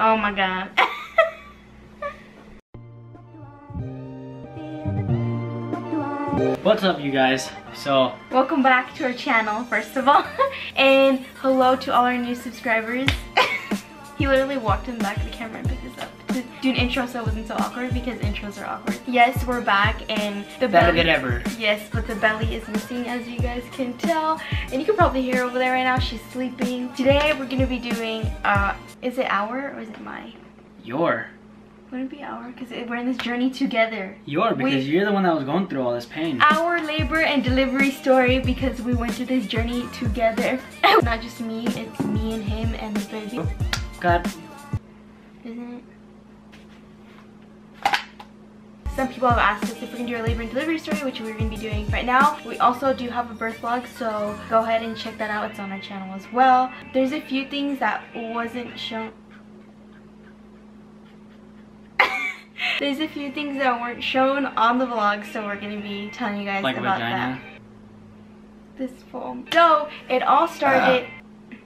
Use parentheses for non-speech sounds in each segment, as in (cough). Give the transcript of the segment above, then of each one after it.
Oh my god. (laughs) What's up you guys? So Welcome back to our channel, first of all. (laughs) and hello to all our new subscribers. (laughs) he literally walked in the back of the camera and picked this up. To do an intro so it wasn't so awkward because intros are awkward. Yes, we're back and the better belly- than ever. Yes, but the belly is missing as you guys can tell. And you can probably hear over there right now, she's sleeping. Today we're gonna be doing, uh, is it our or is it my? Your. Wouldn't it be our? Because we're in this journey together. Your because We- you're the one that was going through all this pain. Our labor and delivery story because we went through this journey together. (laughs) Not just me, it's me and him and the baby. God. Isn't it? Some people have asked us if we're gonna do a labor and delivery story, which we're gonna be doing right now. We also do have a birth vlog, so go ahead and check that out. It's on our channel as well. There's a few things that wasn't shown. (laughs) There's a few things that weren't shown on the vlog, so we're gonna be telling you guys Like about vagina. that. This foam. So it all started. Uh.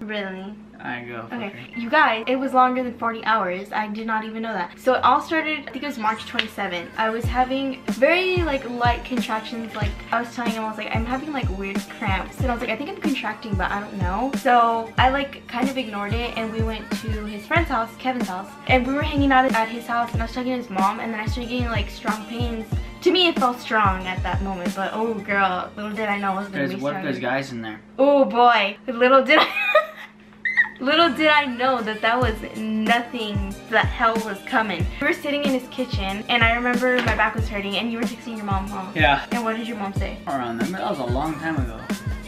Really? I go. Okay, Okay. you guys, it was longer than 40 hours. I did not even know that. So it all started, I think it was March 27th. I was having very like light contractions. Like I was telling him, I was like, I'm having like weird cramps. And I was like, I think I'm contracting, but I don't know. So I like kind of ignored it and we went to his friend's house, Kevin's house. And we were hanging out at his house and I was talking to his mom and then I started getting like strong pains. To me, it felt strong at that moment, but oh girl, little did I know it was gonna There's be what if there's guys in there? Oh boy, little did I (laughs) Little did I know that that was nothing that hell was coming. We were sitting in his kitchen and I remember my back was hurting and you were texting your mom home. Yeah. And what did your mom say? Around them. That was a long time ago.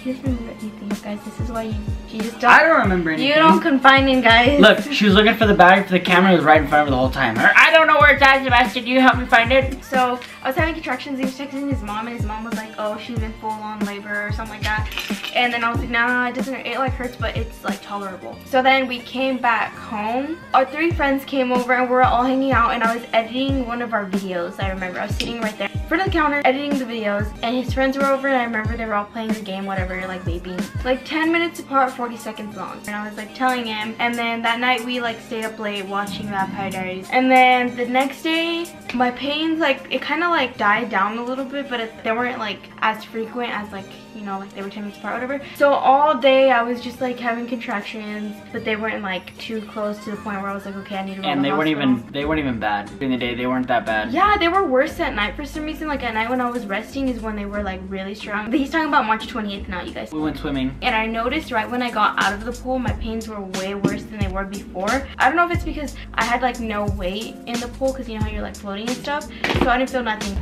She doesn't remember anything, guys. This is why you, you just don't. I don't remember anything. you don't confine in, guys. Look, she was looking for the bag for the camera was right in front of her the whole time. Her, I don't know where it's at, Sabastian. Can you help me find it? So I was having contractions. He was texting his mom, and his mom was like, "Oh, she's in full-on labor or something like that." And then I was like, "Nah, it doesn't. It like hurts, but it's like tolerable." So then we came back home. Our three friends came over, and we were all hanging out. And I was editing one of our videos. I remember I was sitting right there in front of the counter editing the videos, and his friends were over. And I remember they were all playing the game, whatever, like vaping, like 10 minutes apart, 40 seconds long. And I was like telling him. And then that night we like stayed up late watching Vampire Diaries. And then the next day, my pains like it kind of like died down a little bit, but it, they weren't like as frequent as like you know like they were 10 minutes apart, whatever. So all day I was just like having contractions, but they weren't like too close to the point where I was like, okay, I need to go. to And the they weren't even they weren't even bad. During the day they weren't that bad. Yeah, they were worse at night for some reason. Like at night when I was resting is when they were like really strong. But he's talking about March 28th now, you guys. We went swimming. And I noticed right when I got out of the pool, my pains were way worse than they were before. I don't know if it's because I had like no weight in the pool because you know how you're like floating and stuff. So I didn't feel nothing.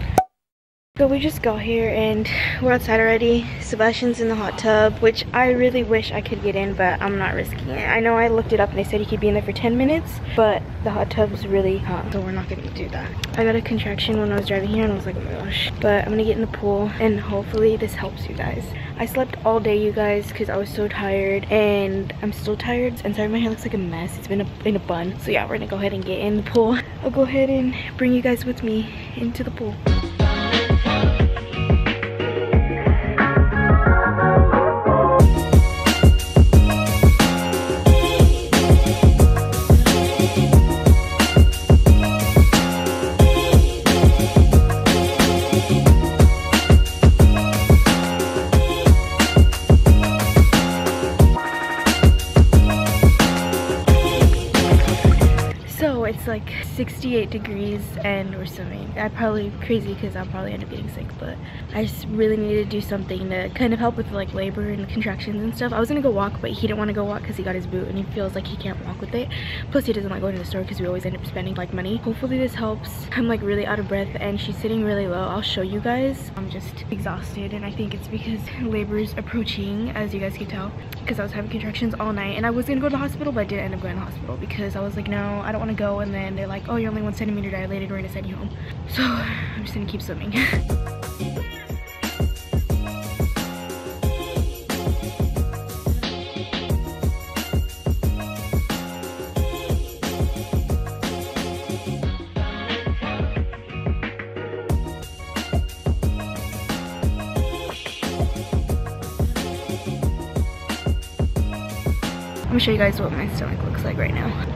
So we just got here and we're outside already. Sabastian's in the hot tub, which I really wish I could get in, but I'm not risking it. I know I looked it up and they said you could be in there for 10 minutes, but the hot tub's really hot, so we're not gonna do that. I got a contraction when I was driving here and I was like, oh my gosh. But I'm gonna get in the pool and hopefully this helps you guys. I slept all day, you guys, because I was so tired and I'm still tired. And sorry, my hair looks like a mess. It's been a, in a bun. So yeah, we're gonna go ahead and get in the pool. (laughs) I'll go ahead and bring you guys with me into the pool. 68 degrees and we're swimming. I'm probably crazy because I'll probably end up getting sick, but I just really needed to do something to kind of help with like labor and contractions and stuff. I was gonna go walk, but he didn't want to go walk because he got his boot and he feels like he can't walk with it. Plus he doesn't like going to the store because we always end up spending like money. Hopefully this helps. I'm like really out of breath and she's sitting really low. I'll show you guys. I'm just exhausted and I think it's because (laughs) labor is approaching as you guys can tell because I was having contractions all night and I was gonna go to the hospital but I didn't end up going to the hospital because I was like no I don't want to go and then they're like oh, you're only one centimeter dilated, we're gonna send you home. So I'm just gonna keep swimming. (laughs) I'm gonna show you guys what my stomach looks like right now.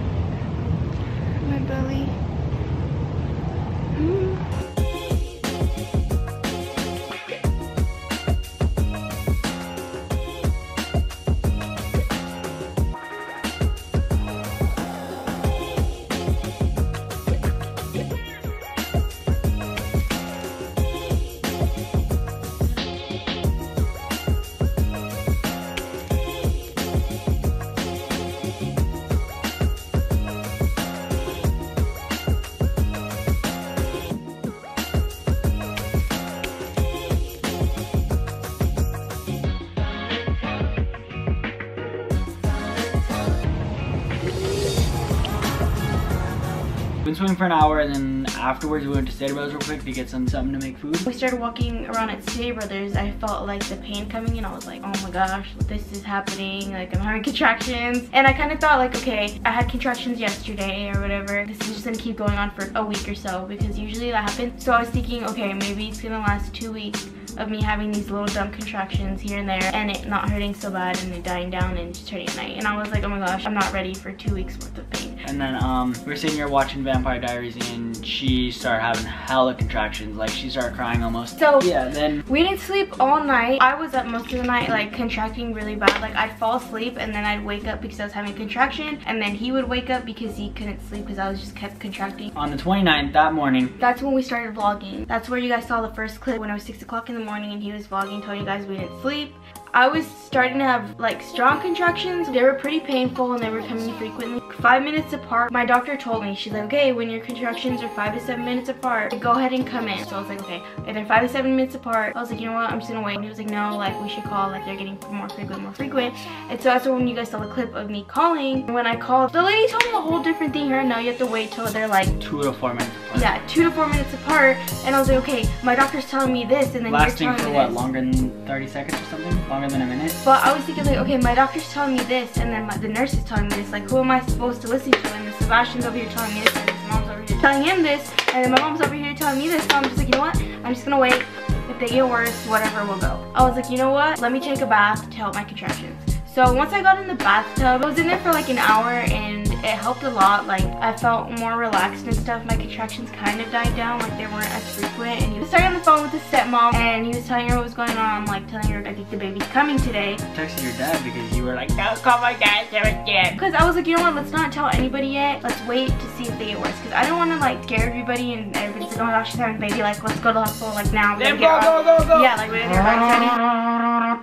Been swimming for an hour and then afterwards we went to Stater Brothers real quick to get some something to make food. We started walking around at Stater Brothers. I felt like the pain coming in. I was like, oh my gosh, this is happening. Like I'm having contractions. And I kind of thought like, okay, I had contractions yesterday or whatever. This is just gonna keep going on for a week or so because usually that happens. So I was thinking, okay, maybe it's gonna last two weeks of me having these little dumb contractions here and there and it not hurting so bad and it dying down and just turning at night. And I was like, oh my gosh, I'm not ready for two weeks worth of pain. And then um, we were sitting here watching Vampire Diaries and she started having hella contractions. Like she started crying almost. So yeah, then we didn't sleep all night. I was up most of the night like contracting really bad. Like I'd fall asleep and then I'd wake up because I was having a contraction and then he would wake up because he couldn't sleep because I was just kept contracting. on the 29th that morning, That's when we started vlogging. That's where you guys saw the first clip when it was 6 o'clock in the morning and he was vlogging, telling you guys we didn't sleep. I was starting to have like strong contractions. They were pretty painful and they were coming frequently. Five minutes apart, my doctor told me, she's like, okay, when your contractions are five to seven minutes apart, go ahead and come in. So I was like, okay, if they're five to seven minutes apart, I was like, you know what, I'm just gonna wait. And he was like, no, like we should call, like they're getting more frequent, more frequent. And so that's when you guys saw the clip of me calling. When I called, the lady told me a whole different thing here. Now you have to wait till they're like two to four minutes apart. yeah, two to four minutes apart. And I was like, okay, my doctor's telling me this, and then Lasting you're for telling what, me this. longer than 30 seconds or something? Longer than a minute? But I was thinking like, okay, my doctor's telling me this, and then my, the nurse is telling me this. Like, who am I supposed to listen to? And Sabastian's over here telling me this, and his mom's over here telling him this, and then my mom's over here telling me this. So I'm just like, you know what? I'm just gonna wait. If they get worse, whatever, we'll go. I was like, you know what? Let me take a bath to help my contractions. So once I got in the bathtub, I was in there for like an hour and it helped a lot. Like I felt more relaxed and stuff. My contractions kind of died down, like they weren't as frequent. And he was starting on the phone with his stepmom and he was telling her what was going on, like telling her I think the baby's coming today. I texted your dad because you were like, don't call my dad, Sabastian. Because I was like, you know what, let's not tell anybody yet. Let's wait to see if they get worse. Because I don't want to like scare everybody and everybody's like, oh my gosh, she's having a baby. Like, let's go to the hospital like now. Then go, go, go, go. Yeah, like we gotta get her out.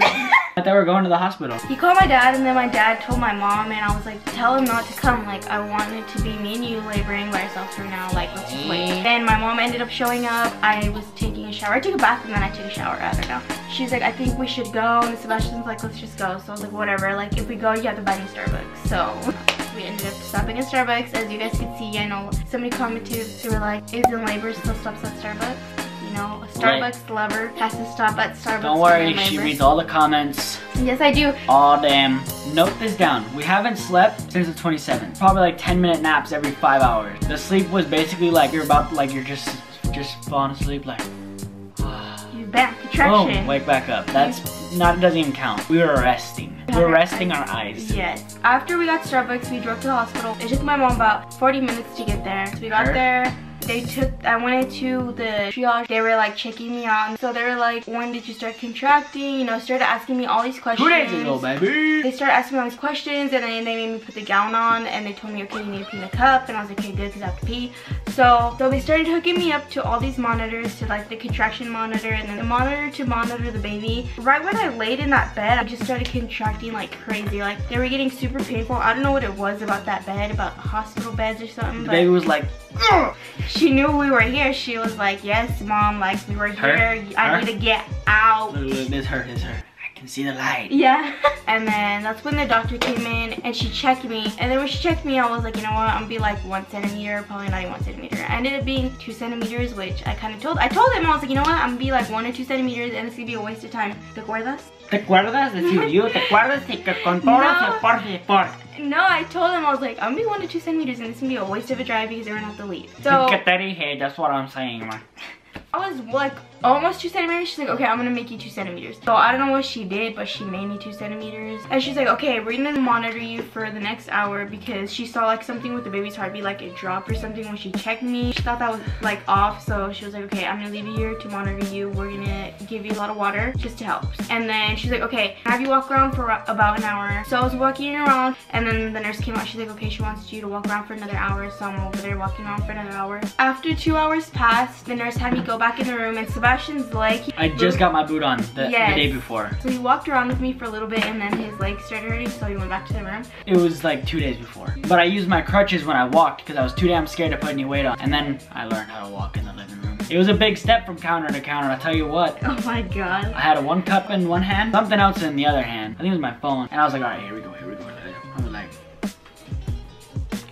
I thought we were going to the hospital. He called my dad and then my dad told my mom and I was like, tell him not to come. Like I wanted to be me and you laboring by ourselves for now. Like let's just wait. Mm. Then my mom ended up showing up. I was taking a shower. I took a bath and then I took a shower. I don't know. She's like, I think we should go. And Sabastian's like, let's just go. So I was like, whatever. Like if we go, you have to buy me Starbucks. So we ended up stopping at Starbucks. As you guys can see, I know somebody commented. They were like, is in labor still stops at Starbucks? Know, a Starbucks lover has to stop at Starbucks. Don't worry, she reads all the comments. Yes, I do. All damn. Note this down. We haven't slept since the 27th. Probably like 10 minute naps every five hours. The sleep was basically like you're about like you're just just falling asleep like You're back. Contraction. Oh, boom, wake back up. That's not it doesn't even count. We were resting. We were resting our eyes. Yes. After we got Starbucks, we drove to the hospital. It took my mom about 40 minutes to get there. So we got Sure. there. They took, I went into the triage. They were like checking me out. So they were like, when did you start contracting? You know, started asking me all these questions. Two days ago, baby. They started asking me all these questions and then they made me put the gown on and they told me, okay, you need to pee in a cup. And I was like, okay, good, because I have to pee. So, so they started hooking me up to all these monitors, to like the contraction monitor and then the monitor to monitor the baby. Right when I laid in that bed, I just started contracting like crazy. Like they were getting super painful. I don't know what it was about that bed, about hospital beds or something. The but baby was like, "Ugh." She knew we were here. She was like, yes, mom, like we were Her? here. I Her? need to get out. Look, look, this her, this her. Can see the light. Yeah. (laughs) and then that's when the doctor came in and she checked me. And then when she checked me, I was like, you know what? I'm gonna be like one centimeter, probably not even one centimeter. I ended up being two centimeters, which I kind of told. I told him I was like, you know what? I'm gonna be like one or two centimeters, and it's gonna be a waste of time. ¿Te acuerdas? ¿Te acuerdas de si yo? ¿Te acuerdas de que con todo No. por por? No, I told him I was like, I'm gonna be one to two centimeters, and it's gonna be a waste of a drive because they're gonna have to leave. So Que te dije, that's what I'm saying, man. (laughs) I was like almost two centimeters. She's like, okay, I'm gonna make you two centimeters. So I don't know what she did, but she made me two centimeters. And she's like, okay, we're gonna monitor you for the next hour because she saw like something with the baby's heartbeat, like it dropped or something when she checked me. She thought that was like off, so she was like, okay, I'm gonna leave you here to monitor you. We're gonna give you a lot of water just to help. And then she's like, okay, have you walk around for about an hour. So I was walking around and then the nurse came out. She's like, okay, she wants you to walk around for another hour. So I'm over there walking around for another hour. After two hours passed, the nurse had me go back in the room and Sabastian's leg. I just got my boot on the, Yes. the day before. So he walked around with me for a little bit and then his leg started hurting. So he went back to the room. It was like two days before. But I used my crutches when I walked because I was too damn scared to put any weight on. And then I learned how to walk in the living room. It was a big step from counter to counter, I'll tell you what. (laughs) Oh my god. I had a one cup in one hand, something else in the other hand. I think it was my phone. And I was like, all right, here we go, here we go.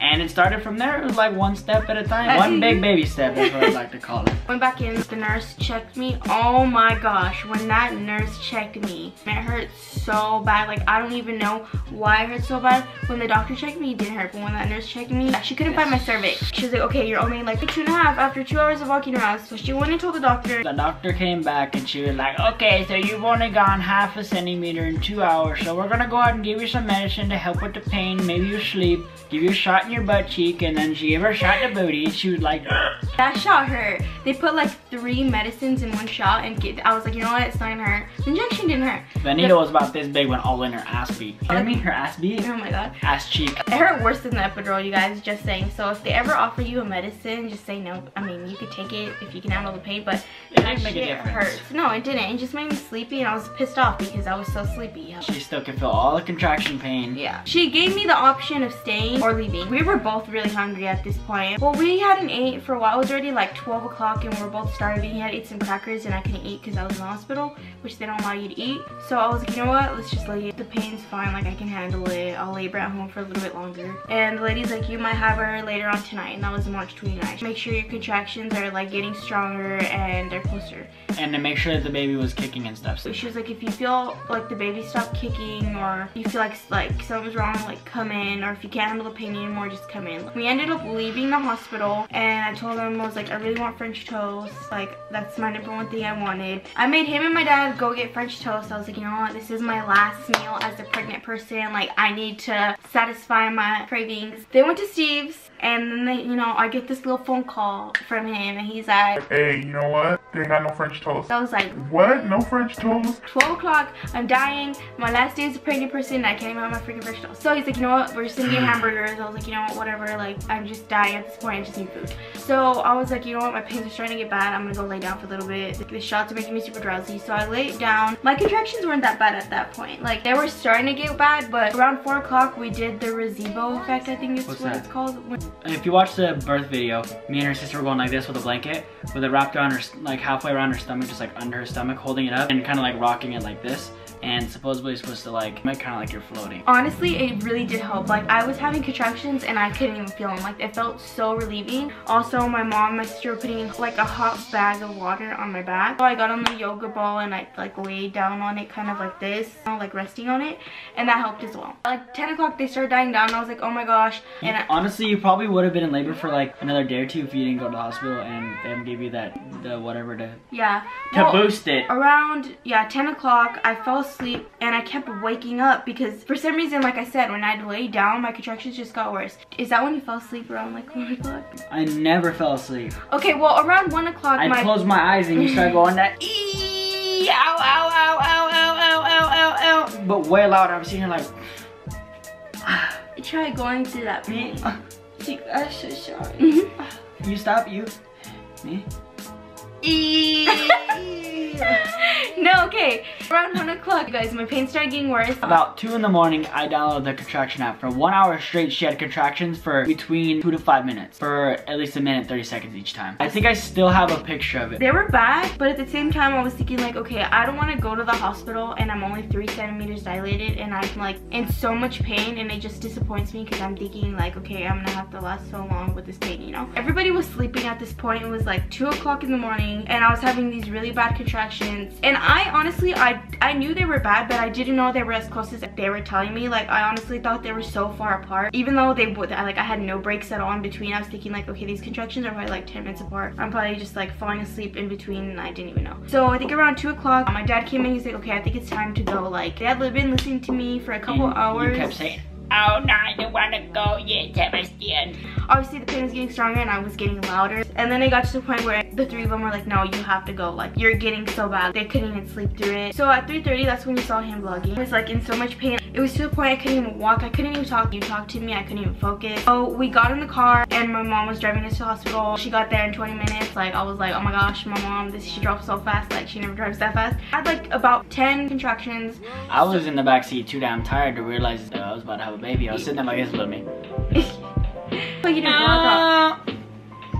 I was like, and it started from there. It was like one step at a time. One big baby step is what I like to (laughs) call it. Went back in, the nurse checked me. Oh my gosh, when that nurse checked me, it hurt so bad. Like, I don't even know why it hurt so bad. When the doctor checked me, it didn't hurt. But when that nurse checked me, she couldn't find my cervix. She was like, okay, you're only like two and a half after two hours of walking around. So she went and told the doctor. The doctor came back and she was like, okay, so you've only gone half a centimeter in two hours, so we're gonna go ahead and give you some medicine to help with the pain, maybe you sleep, give you a shot in your butt cheek, and then she gave her a shot in the booty, and she was like, (gasps) That shot hurt. They put like three medicines in one shot and get, I was like, you know what, it's not gonna hurt. The injection didn't hurt. the needle was about this big, went all in her ass beak. I mean? Her ass beak? Oh my god. Ass cheek. It hurt worse than the epidural, you guys, just saying. So if they ever offer you a medicine, just say no. I mean, you could take it if you can handle the pain, but It that didn't make a shit hurts. No, it didn't. It just made me sleepy and I was pissed off because I was so sleepy. She still can feel all the contraction pain. Yeah. She gave me the option of staying or leaving. We were both really hungry at this point. Well, we hadn't ate for a while. It was already like 12 o'clock and we were both starving. He had ate some crackers and I couldn't eat because I was in the hospital, which they don't allow you to eat. So I was like, you know what? Let's just leave. The pain's fine. Like, I can handle it. I'll labor at home for a little bit longer. And the lady's like, you might have her later on tonight. And that was March 29th. Make sure your contractions are like getting stronger and they're closer. And to make sure that the baby was kicking and stuff. So she was like, if you feel like the baby stopped kicking or you feel like like something's wrong, like come in. Or if you can't handle the pain anymore, just come in. We ended up leaving the hospital and I told them, I was like, I really want French toast. Like, that's my number one thing I wanted. I made him and my dad go get French toast. I was like, you know what? This is my last meal as a pregnant person. Like, I need to satisfy my cravings. They went to Steve's and then they, you know, I get this little phone call from him and he's like, Hey, you know what? They ain't got no French toast. I was like, What? No French toast? 12 o'clock, I'm dying. My last day as a pregnant person, I can't even have my freaking French toast. So he's like, you know what, we're just gonna get hmm. hamburgers. I was like, you know what, whatever, like, I'm just dying at this point, I just need food. So I was like, you know what, my pains are starting to get bad. I'm gonna go lay down for a little bit. The shots are making me super drowsy. So I laid down. My contractions weren't that bad at that point. Like, they were starting to get bad, but around 4 o'clock, we did the Rebozo effect, I think is What's what that? it's called. If you watch the birth video, me and her sister were going like this with a blanket, with it wrapped around her, like halfway around her stomach, just like under her stomach, holding it up and kind of like rocking it like this. And supposedly it's supposed to like make kind of like you're floating. Honestly, it really did help. Like, I was having contractions and I couldn't even feel them. Like, it felt so relieving. Also, my mom and my sister were putting like a hot bag of water on my back. So I got on the yoga ball and I like laid down on it kind of like this, you know, like resting on it. And that helped as well. Like, 10 o'clock, they started dying down. I was like, oh my gosh. And I, honestly, you probably would have been in labor for like another day or two if you didn't go to the hospital and them give you that the whatever to yeah. to Well, boost it. around yeah 10 o'clock i fell asleep and i kept waking up because for some reason like i said when I'd lay down my contractions just got worse is that when you fell asleep around like 1 o'clock I never fell asleep. okay well around 1 o'clock I my closed my eyes and you started (laughs) going that ee ow ow ow ow ow ow ow ow ow but way louder. I'm sitting here like (sighs) try going through that me. (laughs) i'm so sorry mm-hmm. You stop you. Me. (laughs) no okay around 1 o'clock guys my pain started getting worse About 2 in the morning, I downloaded the contraction app. For one hour straight, she had contractions for between 2 to 5 minutes. For at least a minute, 30 seconds each time. I think I still have a picture of it. They were bad, but at the same time, I was thinking like, okay, I don't want to go to the hospital and I'm only three centimeters dilated and I'm like in so much pain and it just disappoints me because I'm thinking like, okay, I'm gonna have to last so long with this pain, you know? Everybody was sleeping at this point. It was like two o'clock in the morning and I was having these really bad contractions. And I honestly, I, I knew they were bad, but I didn't know they were as close as they were telling me. Like I honestly thought they were so far apart. Even though they would, like I had no breaks at all in between. I was thinking like, okay, these contractions are probably like 10 minutes apart. I'm probably just like falling asleep in between and I didn't even know. So I think around two o'clock, my dad came in, he's like, okay, I think it's time to go. Like they had been listening to me for a couple And hours. You kept saying, oh, no, I don't want to go yet, Sabastian. obviously the pain was getting stronger and I was getting louder. And then it got to the point where the three of them were like, no, you have to go. Like, you're getting so bad. They couldn't even sleep through it. So at 3.30, that's when you saw him vlogging. He was like in so much pain. It was to the point I couldn't even walk. I couldn't even talk. You talked to me. I couldn't even focus. So we got in the car and my mom was driving us to the hospital. She got there in 20 minutes. Like, I was like, oh my gosh, my mom, this she drove so fast. Like, she never drives that fast. I had like about 10 contractions. I was in the back seat too damn tired to realize that I was about to have a baby. I was sitting there like this with me. (laughs) But you didn't vlog that.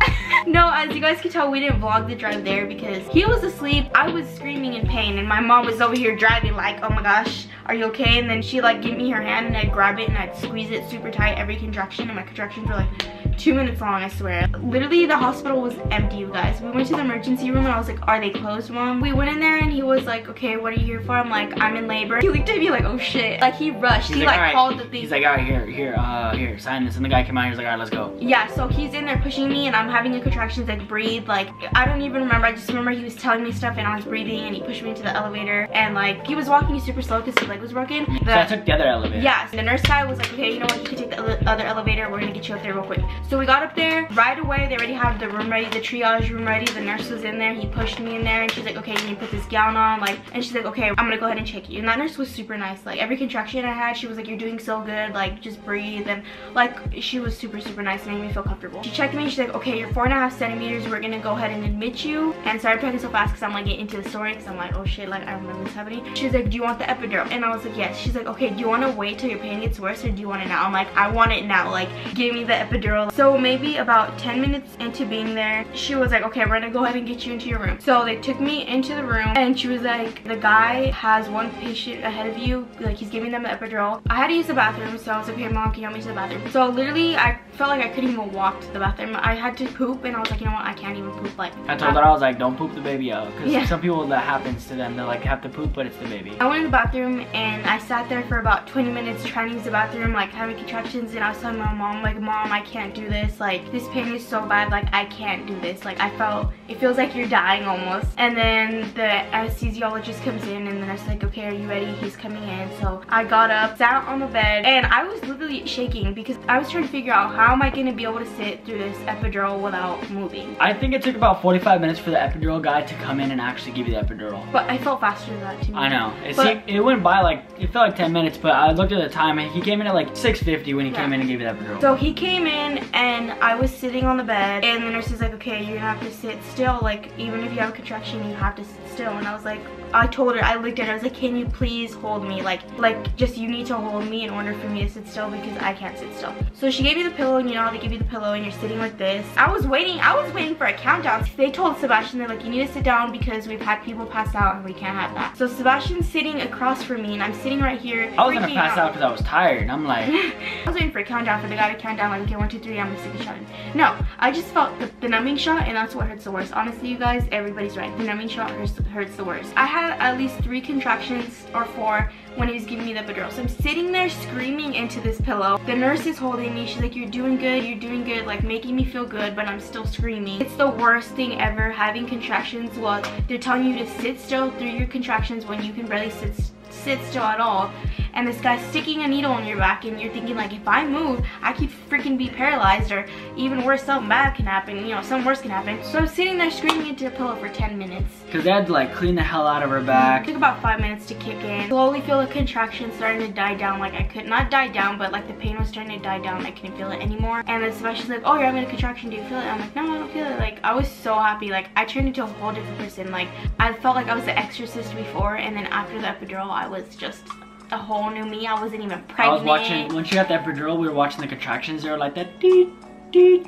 (laughs) no, as you guys can tell, we didn't vlog the drive there because he was asleep. I was screaming in pain and my mom was over here driving like, oh my gosh, are you okay? And then she like give me her hand and I'd grab it and I'd squeeze it super tight every contraction and my contractions were like two minutes long, I swear. Literally, the hospital was empty, you guys. We went to the emergency room and I was like, are they closed, mom? We went in there and he was like, okay, what are you here for? I'm like, I'm in labor. He looked at me like, oh shit. Like, he rushed. He's he like, like, "Alright." called the thing. He's like, all right, here, here, uh, here, sign this. And the guy came out, he was like, all right, let's go. Yeah, so he's in there pushing me and I'm having a contractions like breathe. Like, I don't even remember. I just remember he was telling me stuff and I was breathing and he pushed me into the elevator. And like, he was walking super slow because his leg was broken. So I took the other elevator. yeah, so the nurse guy was like, okay, you know what, you can take the other elevator. We're gonna get you up there real quick. So we got up there right away. They already have the room ready, the triage room ready. The nurse was in there. He pushed me in there and she's like, okay, you need to put this gown on. Like, and she's like, okay, I'm gonna go ahead and check you. And that nurse was super nice. Like every contraction I had, she was like, you're doing so good. Like just breathe. And like she was super, super nice. Made me feel comfortable. She checked me. She's like, okay, you're four and a half centimeters. We're gonna go ahead and admit you. And started I'm talking so fast because I'm like getting into the story because I'm like, oh shit, like I remember this happening. She's like, do you want the epidural? And I was like, yes. She's like, okay, do you want to wait till your pain gets worse or do you want it now? I'm like, I want it now. Like, give me the epidural. So maybe about 10 minutes into being there, she was like, okay, we're gonna go ahead and get you into your room. So they took me into the room and she was like, the guy has one patient ahead of you. Like, he's giving them the epidural. I had to use the bathroom, so I was like, okay, mom, can you help me to the bathroom? So literally, I felt like I couldn't even walk to the bathroom. I had to poop and I was like, you know what, I can't even poop. Like, I told her, I was like, don't poop the baby out. Because Yeah. some people, that happens to them. They like have to poop, but it's the baby. I went in the bathroom and I sat there for about 20 minutes trying to use the bathroom, like having contractions, and I was telling my mom, like, Mom, I can't do this. Like, this pain is so bad, like, I can't do this. Like, I felt, it feels like you're dying almost. And then the anesthesiologist comes in and the nurse is like, okay, are you ready? He's coming in. So I got up, sat on the bed, and I was literally shaking because I was trying to figure out how am I going to be able to sit through this epidural without moving. I think it took about 45 minutes for the epidural guy to come in and actually give you the epidural. But I felt faster than that to me. I know. It, seemed, it went by like, it felt like 10 minutes, but I looked at the time and he came in at like 6.50 when he came in and gave you the epidural. So he came in and I was sitting on the bed and the nurse is like, okay, you're gonna have to sit still. Like, even if you have a contraction, you have to sit still. And I was like, I told her, I looked at her, I was like, can you please hold me? Like, like just you need to hold me in order for me to sit still because I can't sit still. So she gave me the pillow and you know how they give you the pillow and you're sitting like this. I was waiting, I was waiting for a countdown. They told Sabastian, they're like, you need to sit down because we've had people pass out and we can't have that. So Sabastian's sitting across from me and I'm sitting right here. I was gonna pass out because I was tired. I'm like, (laughs) I was waiting for a countdown for the guy to count down like okay one two three I'm gonna stick a shot in. No, I just felt the, the numbing shot and that's what hurts the worst. Honestly, you guys, everybody's right. The numbing shot hurts, hurts the worst. I had at least three contractions or four when he was giving me the epidural. So I'm sitting there screaming into this pillow. The nurse is holding me. She's like, you're doing good, you're doing good, like making me feel good, but I'm still screaming. It's the worst thing ever having contractions while they're telling you to sit still through your contractions when you can barely sit sit still at all and this guy's sticking a needle in your back and you're thinking like if I move I could freaking be paralyzed or even worse something bad can happen you know something worse can happen. So I'm sitting there screaming into the pillow for 10 minutes. Because they had to like clean the hell out of her it back. took about five minutes to kick in. Slowly feel the contraction starting to die down like I could not die down but like the pain was starting to die down I couldn't feel it anymore. And then Sabastian's like oh you're having a contraction do you feel it? I'm like no I don't feel it. Like I was so happy like I turned into a whole different person like I felt like I was the exorcist before and then after the epidural I was just a whole new me I wasn't even pregnant I was watching, when she got the epidural, we were watching the contractions. They were like that, dee, dee,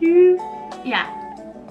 dee. yeah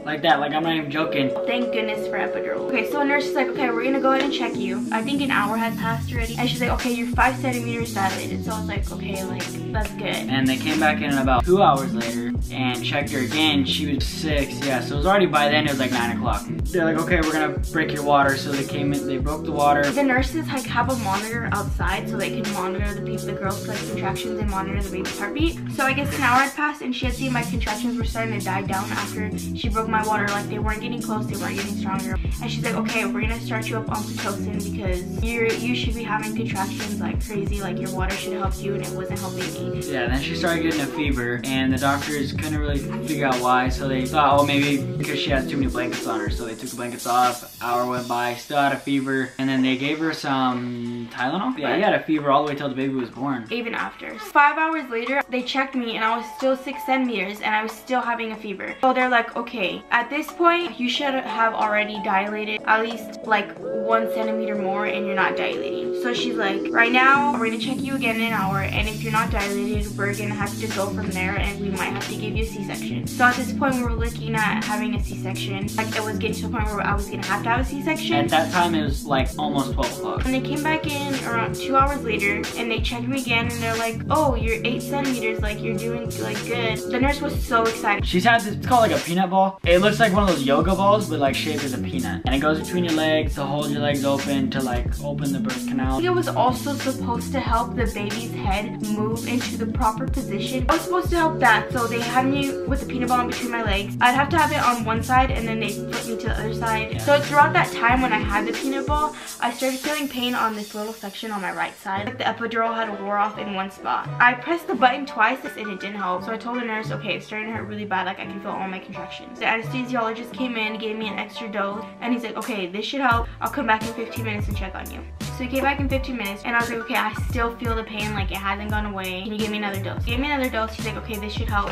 Like that, like I'm not even joking. Thank goodness for epidural. Okay, so a nurse is like, okay, we're gonna go ahead and check you. I think an hour had passed already. And she's like, okay, you're five centimeters dilated. So I was like, okay, like, that's good. And they came back in about two hours later and checked her again. She was six, yeah. So it was already by then, it was like nine o'clock. They're like, okay, we're gonna break your water. So they came in, they broke the water. The nurses like have a monitor outside so they can monitor the the girls' like contractions and monitor the baby's heartbeat. So I guess an hour had passed and she had seen my contractions were starting to die down after she broke my water. Like they weren't getting close, they weren't getting stronger. And she's like, okay, we're gonna start you up on Pitocin because you're you should be having contractions like crazy. Like your water should help you and it wasn't helping me. Yeah, then she started getting a fever, and the doctors couldn't really figure out why. So they thought, oh, maybe because she has too many blankets on her. So they took the blankets off. Hour went by, still had a fever, and then they gave her some Tylenol. Yeah, he had a fever all the way till the baby was born. Even after. Five hours later, they checked me and I was still six centimeters and I was still having a fever. So they're like, okay, at this point, you should have already dilated at least like one centimeter more and you're not dilating. So she's like, right now, we're gonna check you again in an hour and if you're not dilated, we're gonna have to go from there and we might have to give you a C-section. So at this point, we were looking at having a C-section. Like it was getting to a point where I was gonna have to have a C-section. At that time, it was like almost 12 o'clock. And they came back in around two hours later and they checked me again and they're like, oh, you're eight centimeters, like you're doing like good. The nurse was so excited. She's had this, it's called like a peanut ball. It looks like one of those yoga balls, but like shaped as a peanut. And it goes between your legs to hold your legs open to like open the birth canal. It was also supposed to help the baby's head move into the proper position. I was supposed to help that, so they had me with the peanut ball in between my legs. I'd have to have it on one side and then they flip me to the other side. Yeah. So throughout that time when I had the peanut ball, I started feeling pain on this little section on my right side. Like the epidural had wore off in one spot. I pressed the button twice and it didn't help. So I told the nurse, okay, it's starting to hurt really bad. Like I can feel all my contractions. Anesthesiologist came in, gave me an extra dose, and he's like, okay, this should help. I'll come back in 15 minutes and check on you. So he came back in 15 minutes and I was like, okay, I still feel the pain, like it hasn't gone away. Can you give me another dose? He gave me another dose. He's like, okay, this should help.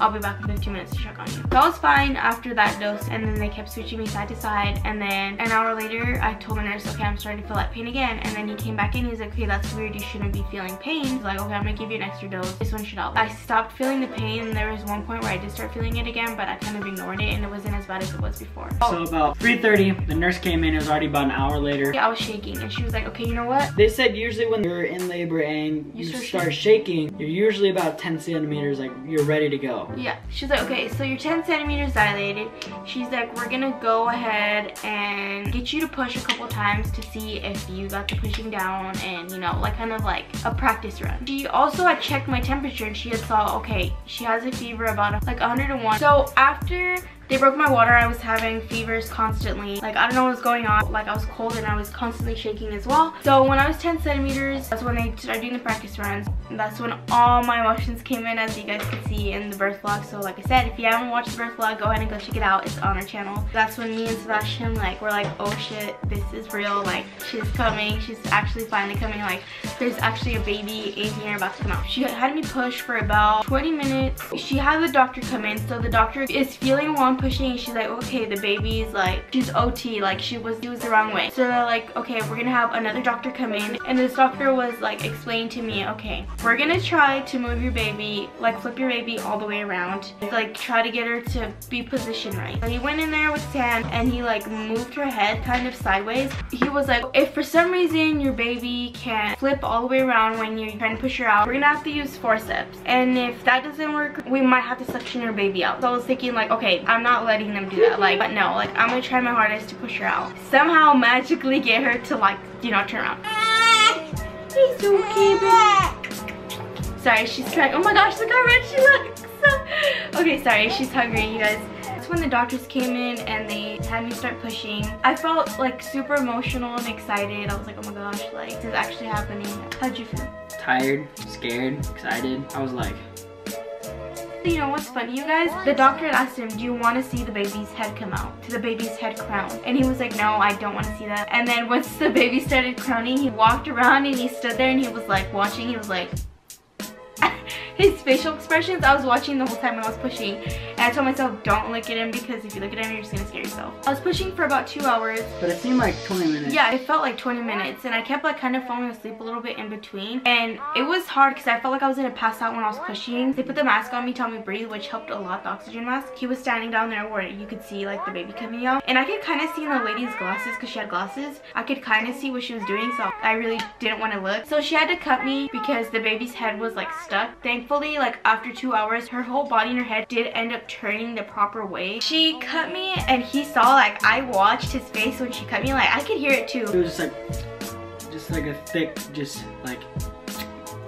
I'll be back in 15 minutes to check on you. So That was fine after that dose and then they kept switching me side to side and then an hour later I told the nurse, okay, I'm starting to feel that pain again and then he came back in, he's like, okay, that's weird, you shouldn't be feeling pain. He's like, okay, I'm gonna give you an extra dose. This one should help. I stopped feeling the pain and there was one point where I did start feeling it again, but I kind of ignored it and it wasn't as bad as it was before. So about 3.30, the nurse came in, it was already about an hour later. I was shaking and she was like, okay, you know what? They said usually when you're in labor and you, You start start shaking, you're usually about 10 centimeters, like you're ready to go. Yeah, she's like, okay, so you're 10 centimeters dilated. She's like, we're gonna go ahead and get you to push a couple times to see if you got the pushing down and, you know, like kind of like a practice run. She also had checked my temperature and she had saw, okay, she has a fever about like 101. So after they broke my water. I was having fevers constantly. Like, I don't know what was going on. Like, I was cold and I was constantly shaking as well. So when I was 10 centimeters, that's when they started doing the practice runs. And that's when all my emotions came in, as you guys can see in the birth vlog. So like I said, if you haven't watched the birth vlog, go ahead and go check it out. It's on our channel. That's when me and Sabastian, like, we're like, oh shit, this is real. Like, she's coming. She's actually finally coming. Like, there's actually a baby in here about to come out. She had me push for about 20 minutes. She had the doctor come in. So the doctor is feeling one pushing she's like okay the baby's like she's ot like she was used the wrong way. So they're like okay we're gonna have another doctor come in. And this doctor was like explaining to me okay we're gonna try to move your baby like flip your baby all the way around. Like try to get her to be positioned right. So he went in there with Sam and he like moved her head kind of sideways. He was like if for some reason your baby can't flip all the way around when you're trying to push her out we're gonna have to use forceps. And if that doesn't work we might have to suction your baby out. So i was thinking like okay i'm not letting them do that like but no like i'm gonna try my hardest to push her out. Somehow magically get her to like you know turn around. Sorry she's trying oh my gosh look how red she looks. (laughs) Okay sorry she's hungry you guys. That's when the doctors came in and they had me start pushing. I felt like super emotional and excited. I was like oh my gosh like this is actually happening. How'd you feel? Tired, scared, excited. I was like, You know what's funny, you guys? The doctor asked him, do you want to see the baby's head come out? To the baby's head crown. And he was like, no, I don't want to see that. And then once the baby started crowning, he walked around and he stood there and he was like watching. He was like, (laughs) his facial expressions, I was watching the whole time when I was pushing. And I told myself, don't look at him because if you look at him, you're just gonna scare yourself. I was pushing for about two hours. But it seemed like 20 minutes. Yeah, it felt like 20 minutes and I kept like kind of falling asleep a little bit in between. And it was hard because I felt like I was gonna pass out when I was pushing. They put the mask on me, told me breathe, which helped a lot, the oxygen mask. He was standing down there where you could see like the baby coming out. And I could kind of see in the lady's glasses because she had glasses. I could kind of see what she was doing so I really didn't want to look. So she had to cut me because the baby's head was like stuck. Thankfully, like after two hours, her whole body and her head did end up turning the proper way. She cut me and he saw like I watched his face when she cut me. Like I could hear it too. It was just like, just like a thick, just like,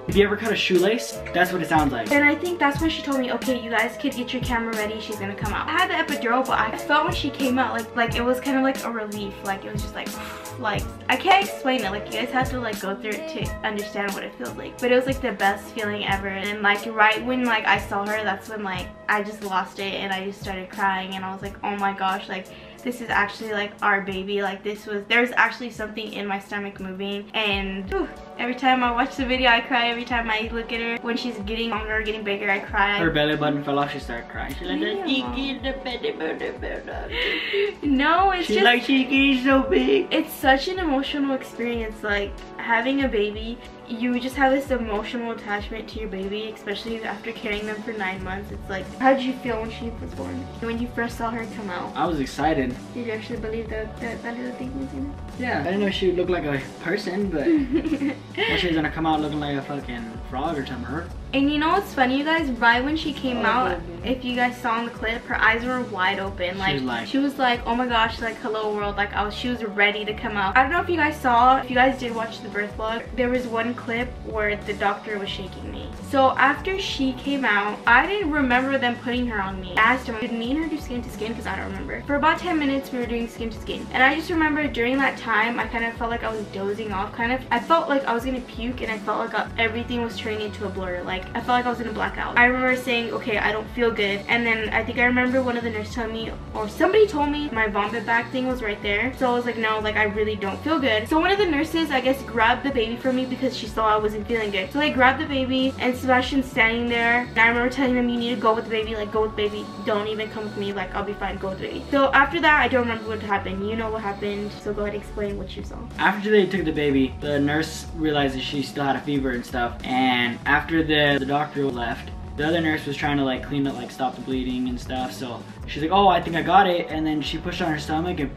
have you ever cut a shoelace? That's what it sounds like. And I think that's when she told me, okay, you guys could get your camera ready. She's gonna come out. I had the epidural, but I felt when she came out, like, like it was kind of like a relief. Like it was just like, (sighs) like I can't explain it. Like you guys have to like go through it to understand what it feels like. But it was like the best feeling ever. And like right when like I saw her, that's when like I just lost it and I just started crying and I was like, oh my gosh, like this is actually like our baby. Like this was there's actually something in my stomach moving and whew, every time I watch the video I cry. Every time I look at her when she's getting longer getting bigger I cry. Her belly button fell off, she started crying. She's like, (laughs) no it's She's just like, she's getting so big. it's such an emotional experience like having a baby you just have this emotional attachment to your baby especially after carrying them for nine months it's like how did you feel when she was born when you first saw her come out I was excited. did you actually believe that that, that little thing was in Yeah, I didn't know she would look like a person, but (laughs) it she was gonna come out looking like a fucking frog or something. And you know what's funny, you guys? Right when she came Oh, out, if you guys saw in the clip, her eyes were wide open. Like, was like- she was like, oh my gosh, like hello world. Like I was, she was ready to come out. I don't know if you guys saw, if you guys did watch the birth vlog, there was one clip where the doctor was shaking me. So after she came out, I didn't remember them putting her on me. I asked him, did me and her do skin to skin? Because I don't remember. For about 10 minutes, we were doing skin to skin. And I just remember during that time, I kind of felt like I was dozing off, kind of. I felt like I was gonna puke and I felt like uh, everything was turning into a blur. Like, I felt like I was in a blackout. I remember saying, okay, I don't feel good. And then I think I remember one of the nurses telling me, or somebody told me my vomit bag thing was right there. So I was like, no, like I really don't feel good. So one of the nurses, I guess, grabbed the baby from me because she saw I wasn't feeling good. So they grabbed the baby and Sabastian's standing there. And I remember telling them, you need to go with the baby, like go with baby. Don't even come with me, like I'll be fine, go with baby. So after that, I don't remember what happened. You know what happened. So go ahead and explain what you saw. After they took the baby, the nurse realized that she still had a fever and stuff. And after the, the doctor left, the other nurse was trying to like clean it, like stop the bleeding and stuff. So she's like, oh, I think I got it. And then she pushed on her stomach and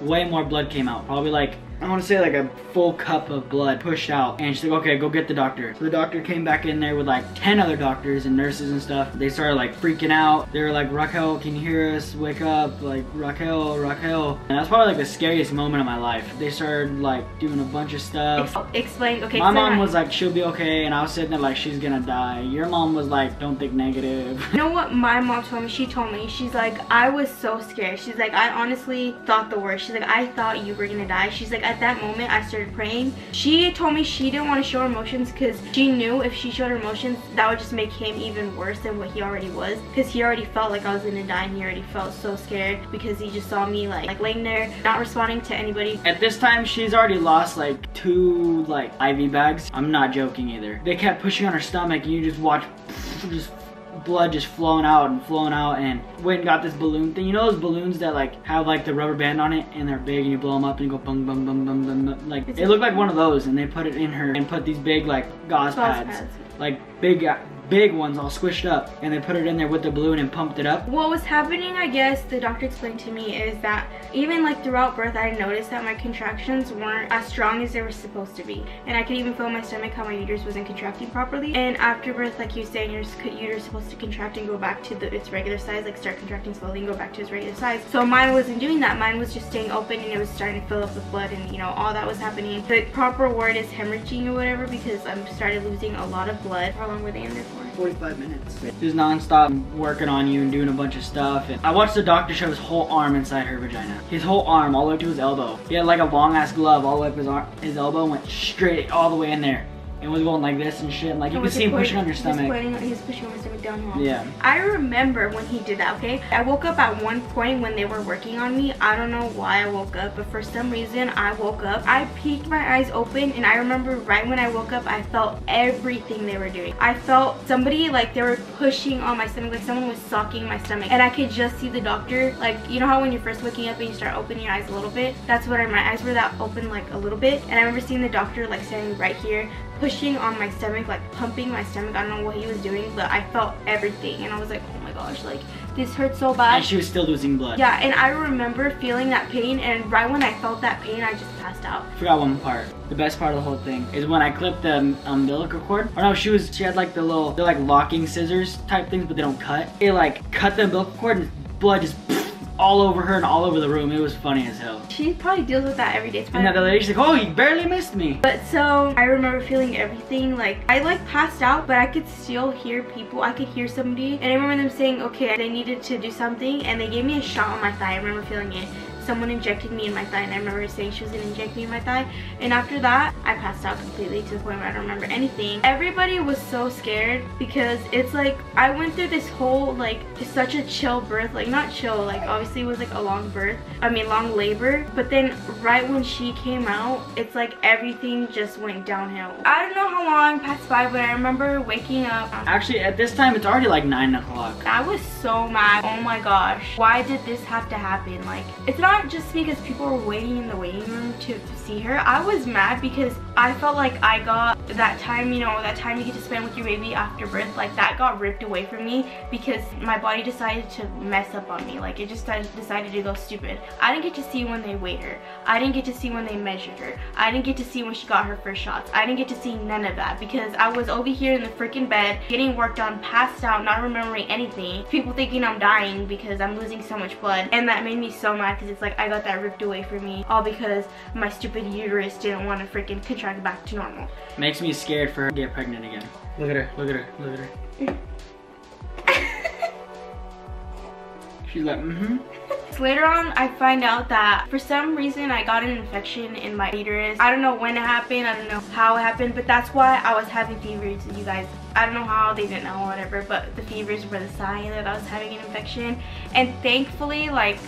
(laughs) way more blood came out. Probably like, I want to say like a full cup of blood pushed out. And she's like, okay, go get the doctor. So the doctor came back in there with like 10 other doctors and nurses and stuff. They started like freaking out. They were like, Raquel, can you hear us? Wake up. Like, Raquel, Raquel. And that's probably like the scariest moment of my life. They started like doing a bunch of stuff. Ex- explain. Okay. My mom was like, she'll be okay. And I was sitting there like, she's gonna die. Your mom was like, don't think negative. You know what my mom told me? She told me, she's like, I was so scared. She's like, I honestly thought the worst. She's like, I thought you were gonna die. She's like, at that moment, I started praying. She told me she didn't want to show her emotions because she knew if she showed her emotions, that would just make him even worse than what he already was. Because he already felt like I was gonna die and he already felt so scared because he just saw me like, like laying there, not responding to anybody. At this time, she's already lost like two like IV bags. I'm not joking either. They kept pushing on her stomach, and you just watch just blood just flowing out and flowing out. And went and got this balloon thing. You know those balloons that like have like the rubber band on it, and they're big, and you blow them up, and you go bum bum bum bum bum. Like it looked like one of those, and they put it in her and put these big like gauze, Gauze pads, pads. Like big big ones all squished up, and they put it in there with the balloon and pumped it up. What was happening, I guess, the doctor explained to me is that even like throughout birth, I noticed that my contractions weren't as strong as they were supposed to be. And I could even feel my stomach how my uterus wasn't contracting properly. And after birth, like you saying, your uterus supposed to contract and go back to the, its regular size, like start contracting slowly and go back to its regular size. So mine wasn't doing that. Mine was just staying open and it was starting to fill up with blood and you know, all that was happening. The proper word is hemorrhaging or whatever because I am started losing a lot of blood. How long were they in there for? 45 minutes. Just non-stop working on you and doing a bunch of stuff. And I watched the doctor shove his whole arm inside her vagina. His whole arm, all the way to his elbow. He had like a long ass glove all the way up his arm, his elbow, went straight all the way in there. And was going like this and shit. And like you could see him pushing on your stomach. pointing, he was pushing on my stomach downhill. Yeah. I remember when he did that, okay? I woke up at one point when they were working on me. I don't know why I woke up, but for some reason I woke up. I peeked my eyes open and I remember right when I woke up, I felt everything they were doing. I felt somebody like they were pushing on my stomach, like someone was sucking my stomach. And I could just see the doctor, like, you know how when you're first waking up and you start opening your eyes a little bit? That's what I, my eyes were that open like a little bit. And I remember seeing the doctor like standing right here pushing on my stomach, like pumping my stomach. I don't know what he was doing, but I felt everything. And I was like, oh my gosh, like this hurts so bad. And she was still losing blood. yeah, and I remember feeling that pain. And right when I felt that pain, I just passed out. Forgot one part. The best part of the whole thing is when I clipped the um, umbilical cord. Or no, she was she had like the little they're like locking scissors type things, but they don't cut. It like cut the umbilical cord and blood just all over her and all over the room. It was funny as hell. She probably deals with that every day. And probably- lady's like, "Oh, you barely missed me." But so I remember feeling everything like I like passed out but I could still hear people I could hear somebody and I remember them saying okay they needed to do something and they gave me a shot on my thigh I remember feeling it someone injected me in my thigh and I remember saying she was gonna inject me in my thigh and after that I passed out completely to the point where I don't remember anything everybody was so scared because it's like I went through this whole like just such a chill birth like not chill like obviously it was like a long birth I mean long labor but then right when she came out it's like everything just went downhill I don't know how long passed by but I remember waking up Actually, at this time, it's already like nine o'clock. I was so mad. Oh my gosh. Why did this have to happen? Like, it's not just because people were waiting in the waiting room to, see her. I was mad because I felt like I got that time, you know, that time you get to spend with your baby after birth, like that got ripped away from me because my body decided to mess up on me. Like, it just decided to go stupid. I didn't get to see when they weighed her. I didn't get to see when they measured her. I didn't get to see when she got her first shots. I didn't get to see none of that because I was over here in the freaking bed getting worked on, passed out, not remembering anything. People thinking I'm dying because I'm losing so much blood. And that made me so mad because it's like I got that ripped away from me all because my stupid uterus didn't want to freaking contract back to normal. Makes me scared for her to get pregnant again. Look at her. Look at her. Look at her. (laughs) She's like, mm-hmm. So later on, I find out that for some reason I got an infection in my uterus. I don't know when it happened. I don't know how it happened, but that's why I was having fevers. You guys, I don't know how they didn't know whatever, but the fevers were the sign that I was having an infection. And thankfully, like,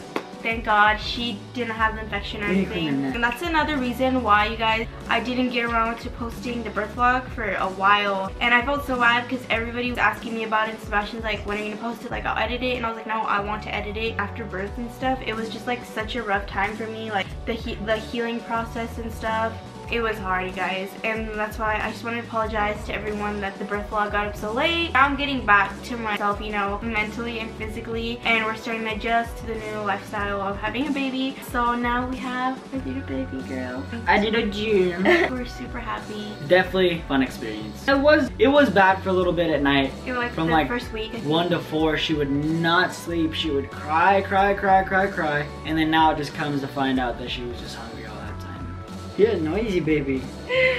thank God she didn't have an infection or anything. And that's another reason why you guys, I didn't get around to posting the birth vlog for a while. And I felt so bad because everybody was asking me about it. And Sabastian's like, when are you gonna post it? Like, I'll edit it. And I was like, no, I want to edit it after birth and stuff. It was just like such a rough time for me. Like the, he the healing process and stuff. It was hard, you guys, and that's why I just want to apologize to everyone that the birth vlog got up so late. Now I'm getting back to myself, you know, mentally and physically, and we're starting to adjust to the new lifestyle of having a baby. So now we have a little baby girl. I did a gym. (laughs) We're super happy. Definitely fun experience. It was it was bad for a little bit at night. It was From, the like, first week. One to four, she would not sleep. She would cry, cry, cry, cry, cry. And then now it just comes to find out that she was just hungry all that Yeah, noisy baby.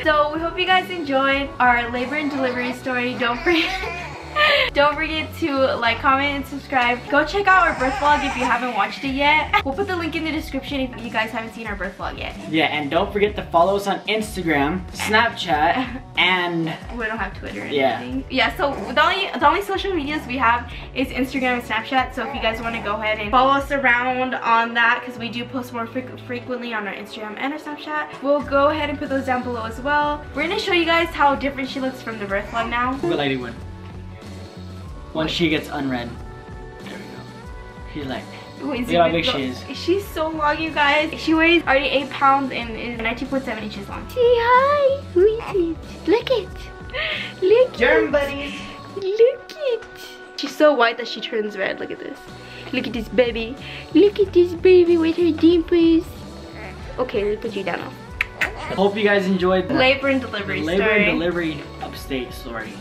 So we hope you guys enjoyed our labor and delivery story. Don't forget. (laughs) Don't forget to like, comment, and subscribe. Go check out our birth vlog if you haven't watched it yet. We'll put the link in the description if you guys haven't seen our birth vlog yet. Yeah, and don't forget to follow us on Instagram, Snapchat, (laughs) and We don't have Twitter or Yeah. anything. Yeah, so the only the only social medias we have is Instagram and Snapchat. So if you guys want to go ahead and follow us around on that, because we do post more freq frequently on our Instagram and our Snapchat, we'll go ahead and put those down below as well. We're gonna show you guys how different she looks from the birth vlog now. the lady would. Once she gets unread. There we go. She's like, Wait, Look how zoom in. big she is. She's so long, you guys. She weighs already 8 pounds and is 19.7 inches long. Say hi. Who is it? Look it. (laughs) Look Germ it. buddies. Look it. She's so white that she turns red. Look at this. Look at this baby. Look at this baby with her dimples. Okay, let me put you down now. Hope you guys enjoyed the Labor and delivery labor story. and delivery upstate story.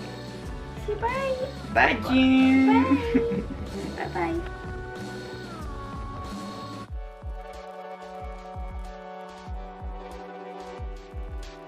Say bye. Bye, June. Bye bye.